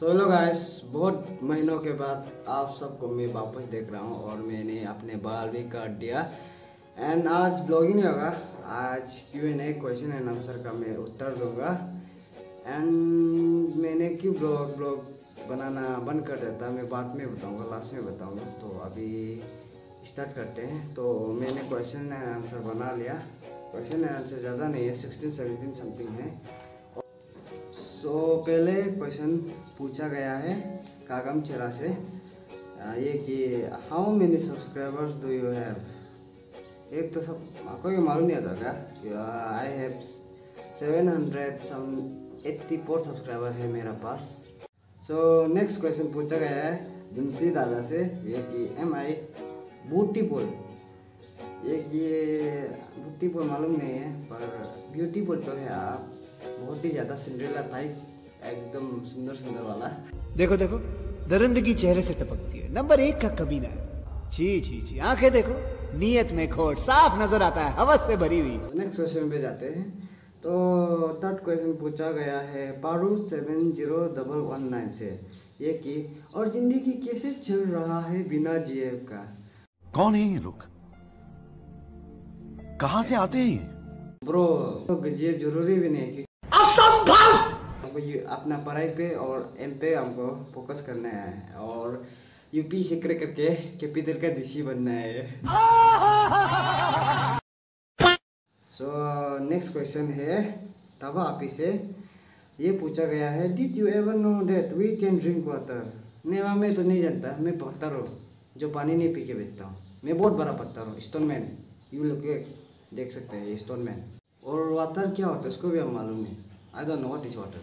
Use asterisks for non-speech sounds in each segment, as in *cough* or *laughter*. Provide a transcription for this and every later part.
So hello guys बहुत महीनों के बाद आप सबको मैं वापस देख रहा हूँ और मैंने अपने बाल भी काट दिया। एंड आज ब्लॉगिंग नहीं होगा, आज Q N question and answer का मैं उत्तर दूँगा। एंड मैंने क्यों ब्लॉग ब्लॉग बनाना बंद कर देता मैं बाद में बताऊँगा लास्ट में बताऊँगा। तो अभी स्टार्ट करते हैं। तो मैंने क्वेश्चन एंड आंसर बना लिया। क्वेश्चन एंड आंसर ज़्यादा नहीं है सिक्सटीन सेवनटीन समथिंग है। सो so, पहले क्वेश्चन पूछा गया है कागम चेरा से। ये कि how many subscribers do you have एक तो सब ये मालूम नहीं आता क्या? I have seven hundred some eighty four subscriber है मेरा पास। सो नेक्स्ट क्वेश्चन पूछा गया है जुमसी दादा से ये कि एम आई ब्यूटीफुल ये कि ये ब्यूटीफुल मालूम नहीं है पर ब्यूटीफुल तो है आप। बहुत ही ज़्यादा सिंड्रेला टाइप एकदम सुंदर सुंदर वाला। देखो देखो दरिंदगी चेहरे से टपकती है। नंबर एक का कभी ना जी जी जी आँखें देखो। नीयत में खोट साफ़ नज़र आता है हवस से भरी हुई। नेक्स्ट क्वेश्चन पे जाते हैं। तो थर्ड क्वेश्चन पूछा गया है Paru seven zero double one nine से। ये कि और ज़िंदगी कैसे चल रहा है बिना जीएफ का? कौन है ये लोग? कहाँ से आते हैं ये? ब्रो जीएफ ज़रूरी भी नहीं है कि हमको अपना पढ़ाई पे और एम पे हमको फोकस करना है और यूपी से कर करके कैपिटल का डीसी बनना है। सो नेक्स्ट क्वेश्चन है, तबा आपी से ये पूछा गया है did you ever know that we can drink water नहीं वहाँ मैं तो नहीं जानता, मैं पत्थर हूँ, जो पानी नहीं पी के बेचता हूँ। मैं बहुत बड़ा पत्थर हूँ स्टोन मैन यू लोग देख सकते हैं स्टोन मैन और वाटर क्या होता है, उसको भी हम मालूम नहीं। I don't know is water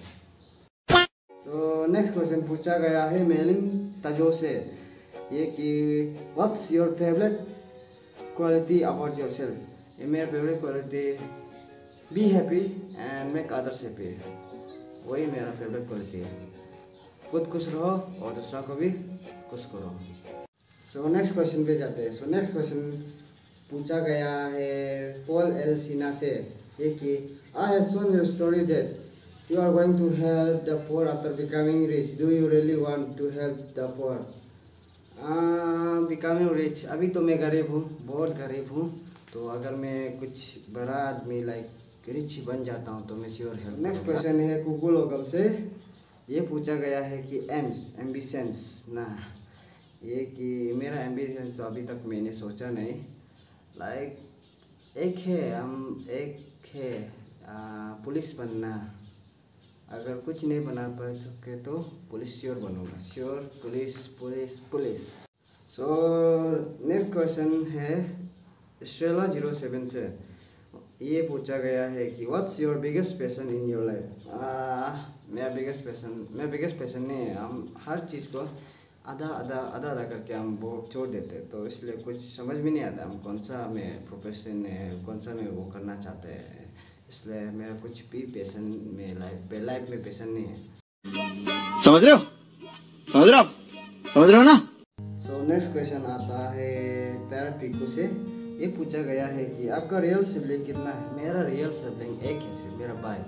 तो नेक्स्ट क्वेश्चन पूछा गया है मेलिंग तजो से, ये कि what's your favourite quality about yourself मेरा favourite quality be happy and make others happy वही मेरा फेवरेट क्वालिटी है। खुद खुश रहो और दूसरा को भी खुश करो। सो नेक्स्ट क्वेश्चन पे जाते हैं। सो नेक्स्ट क्वेश्चन पूछा गया है पॉल एल सीना से। ये कि I have seen your story that you are going to help the poor after becoming rich do you really want to help the poor becoming rich अभी तो मैं गरीब हूँ बहुत गरीब हूँ। तो अगर मैं कुछ बड़ा आदमी लाइक रिच बन जाता हूँ तो मैं श्योर हेल्प नेक्स्ट क्वेश्चन है कुकुल ओगम से। ये पूछा गया है कि एम्स एम्बिशंस ना ये कि मेरा एम्बिशन तो अभी तक मैंने सोचा नहीं। लाइक एक है हम एक है आ, पुलिस बनना। अगर कुछ नहीं बना पा सके तो police sure बनूँगा। Sure police police police. So next question है श्रेला ज़ीरो सेवन से। ये पूछा गया है कि what's your biggest passion in your life मेरा बिगेस्ट पैशन मेरा बिगेस्ट पैशन नहीं है। हम हर चीज़ को आधा आधा आधा आधा करके हम वो छोड़ देते हैं। तो इसलिए कुछ समझ भी नहीं आता हम कौन सा हमें प्रोफेशन है कौन सा में वो करना चाहते हैं। इसलिए मेरा कुछ भी पैशन में लाइफ पे लाइफ में पैशन नहीं है। समझ रहे हो? समझ रहे हो समझ रहे हो ना? सो नेक्स्ट क्वेश्चन आता है तैर पीकू से। ये पूछा गया है कि आपका रियल सिबलिंग कितना है? मेरा रियल सिबलिंग एक है सिर्फ़ मेरा भाई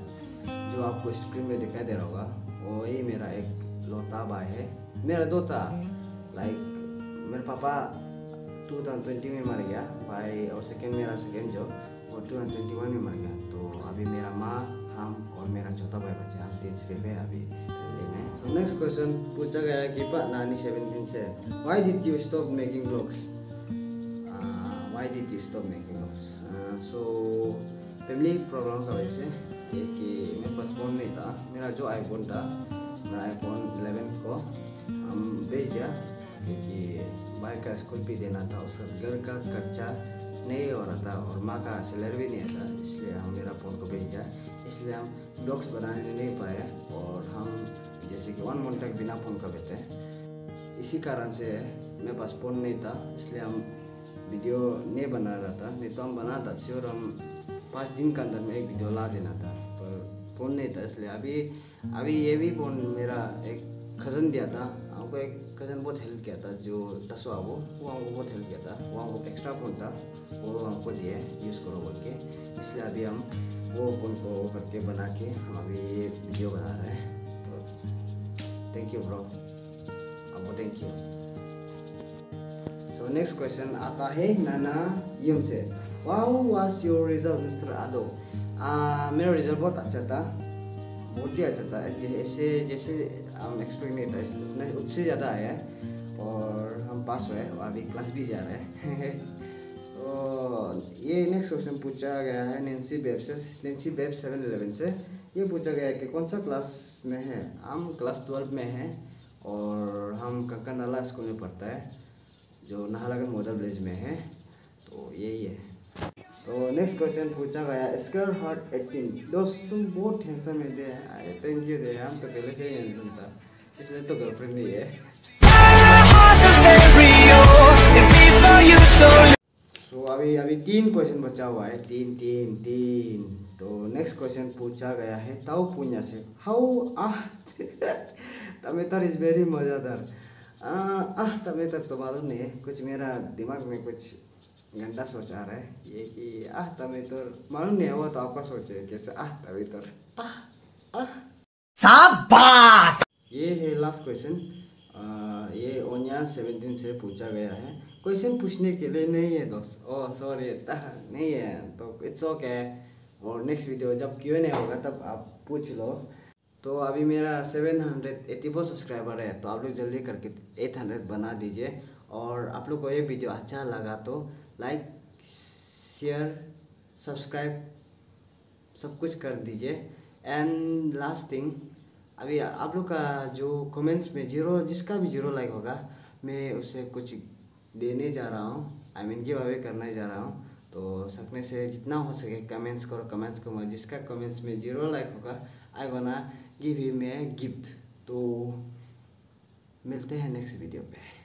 जो आपको स्क्रीन में दिखाई दे रहा होगा। वही मेरा एक लौता भाई है। मेरा दोता लाइक मेरे पापा 2020 में मर गया, भाई, और सेकेंड मेरा सेकेंड जो और 2021 में मर गया। तो अभी मेरा माँ, हम, और मेरा छोटा भाई बच्चा, हम तीन सिर्फ़ है अभी। नेक्स्ट क्वेश्चन पूछा गया कि पा, नानी सेवेंटीन से why did you stop making blogs why did you stop making blogs so family problem का वजह से कि मेरे पास फ़ोन नहीं था। मेरा जो आईफोन था आईफोन 11 को हम बेच दिया, क्योंकि भाई का स्कूल भी देना था उसका घर का खर्चा नहीं हो रहा था और माँ का सैलरी भी नहीं था, इसलिए हम मेरा फ़ोन को बेच दिया। इसलिए हम ब्लॉग्स बनाने नहीं पाए और हम जैसे कि वन मंथ तक बिना फ़ोन का बैठे इसी कारण से मेरे पास फ़ोन नहीं था, इसलिए हम वीडियो नहीं बना रहा था, नहीं तो हम बनाता श्योर हम पाँच दिन के अंदर में एक वीडियो ला देना था। फ़ोन नहीं था, इसलिए अभी अभी ये भी फ़ोन मेरा एक कज़न दिया था, हमको एक कज़न बहुत हेल्प किया था, जो दसवा वो वो हमको बहुत हेल्प किया था, वो हमको एक्स्ट्रा फ़ोन था, वो हमको दिए यूज़ करो बोल के। इसलिए अभी हम वो फ़ोन को करके बना के हम अभी ये वीडियो बना रहे हैं। तो थैंक यू ब्रो आपको thank you so next question आता है, नाना यम से। Wow was your result mister मेरा रिज़ल्ट बहुत अच्छा था। बहुत ही अच्छा था। ऐसे जैसे हम एक्सपेक्ट नहीं था इससे उससे ज़्यादा आया है और हम पास हुए और अभी क्लास भी जा रहे हैं। *laughs* तो ये नेक्स्ट क्वेश्चन पूछा गया है नेंसी बेब से। नेंसी बेब सेवन एलेवन से। ये पूछा गया है कि कौन सा क्लास में है? हम क्लास ट्वेल्व में हैं और हम कंकन नाला स्कूल में पढ़ता है, जो नाहरलगुन मॉडल विलेज में है। तो यही है। तो नेक्स्ट क्वेश्चन पूछा गया स्कर हार्ट एटीन दोस्त, तुम बहुत हैंडसम है दे थैंक यू दे, हम तो पहले से ही हैंडसम था। इसलिए तो गर्लफ्रेंड नहीं है। तो अभी अभी तीन क्वेश्चन बचा हुआ है, तीन तीन तीन। तो नेक्स्ट क्वेश्चन पूछा गया है, ताऊ पुण्या से। हाउ, आह तमेतर इज़ वेरी मज़ेदार। आह तमेतर तो मालूम नहीं है, कुछ मेरा दिमाग में कुछ घंटा सोच आ रहा है ये कि आह तभी तो मालूम नहीं हुआ तो आपका सोचे कैसे आह तमेतर आह आह शाबाश ये है लास्ट क्वेश्चन ये ओनिया सेवेंटीन से पूछा गया है क्वेश्चन पूछने के लिए नहीं है दोस्त ओह सॉरी नहीं है तो इट्स ओके और नेक्स्ट वीडियो जब क्यों नहीं होगा तब आप पूछ लो तो अभी मेरा 784 सब्सक्राइबर है तो आप लोग जल्दी करके 800 बना दीजिए और आप लोग को ये वीडियो अच्छा लगा तो लाइक शेयर सब्सक्राइब सब कुछ कर दीजिए। एंड लास्ट थिंग अभी आप लोग का जो कमेंट्स में ज़ीरो जिसका भी ज़ीरो लाइक होगा, मैं उसे कुछ देने जा रहा हूँ। आई मीन गिव अवे करने जा रहा हूँ। तो सकने से जितना हो सके कमेंट्स करो कमेंट्स करो जिसका कमेंट्स में ज़ीरो लाइक होगा I gonna give you my gift तो मिलते हैं नेक्स्ट वीडियो पे।